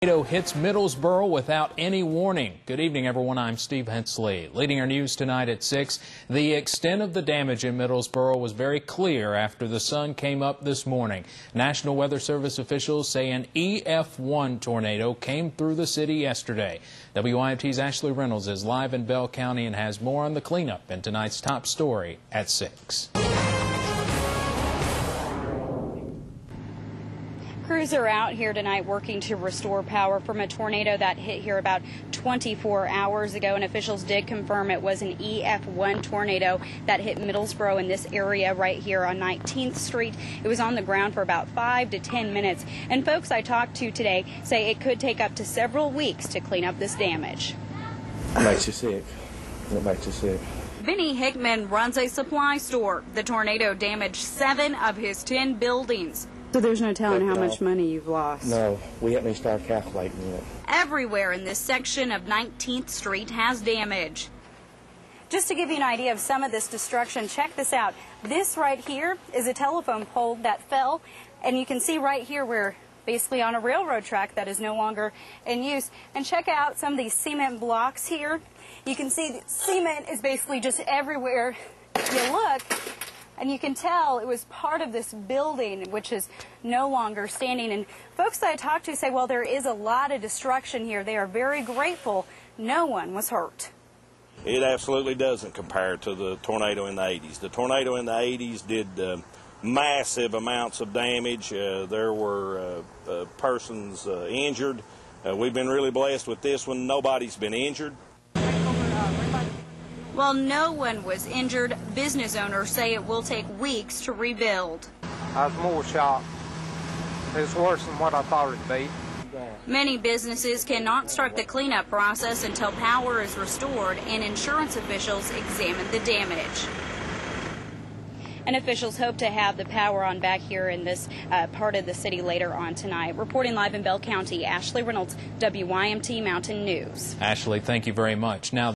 Tornado hits Middlesboro without any warning. Good evening, everyone. I'm Steve Hensley. Leading our news tonight at 6, the extent of the damage in Middlesboro was very clear after the sun came up this morning. National Weather Service officials say an EF1 tornado came through the city yesterday. WYMT's Ashley Reynolds is live in Bell County and has more on the cleanup in tonight's top story at 6. Crews are out here tonight working to restore power from a tornado that hit here about 24 hours ago, and officials did confirm it was an EF1 tornado that hit Middlesboro in this area right here on 19th Street. It was on the ground for about five to 10 minutes, and folks I talked to today say it could take up to several weeks to clean up this damage. It makes you sick. It makes you sick. Vinny Hickman runs a supply store. The tornado damaged seven of his 10 buildings. So there's no telling how No. much uh, money you've lost. No, we haven't even started calculating yet. Everywhere in this section of 19th Street has damage. Just to give you an idea of some of this destruction, check this out. This right here is a telephone pole that fell, and you can see right here we're basically on a railroad track that is no longer in use. And check out some of these cement blocks here. You can see that cement is basically just everywhere you look. And you can tell it was part of this building, which is no longer standing. And folks that I talked to say, well, there is a lot of destruction here. They are very grateful no one was hurt. It absolutely doesn't compare to the tornado in the 80s. The tornado in the 80s did uh, massive amounts of damage. Uh, there were uh, uh, persons uh, injured. Uh, we've been really blessed with this one. Nobody's been injured. While no one was injured, business owners say it will take weeks to rebuild. I was more shocked. It's worse than what I thought it'd be. Many businesses cannot start the cleanup process until power is restored and insurance officials examine the damage. And officials hope to have the power on back here in this uh, part of the city later on tonight. Reporting live in Bell County, Ashley Reynolds, WYMT Mountain News. Ashley, thank you very much. Now,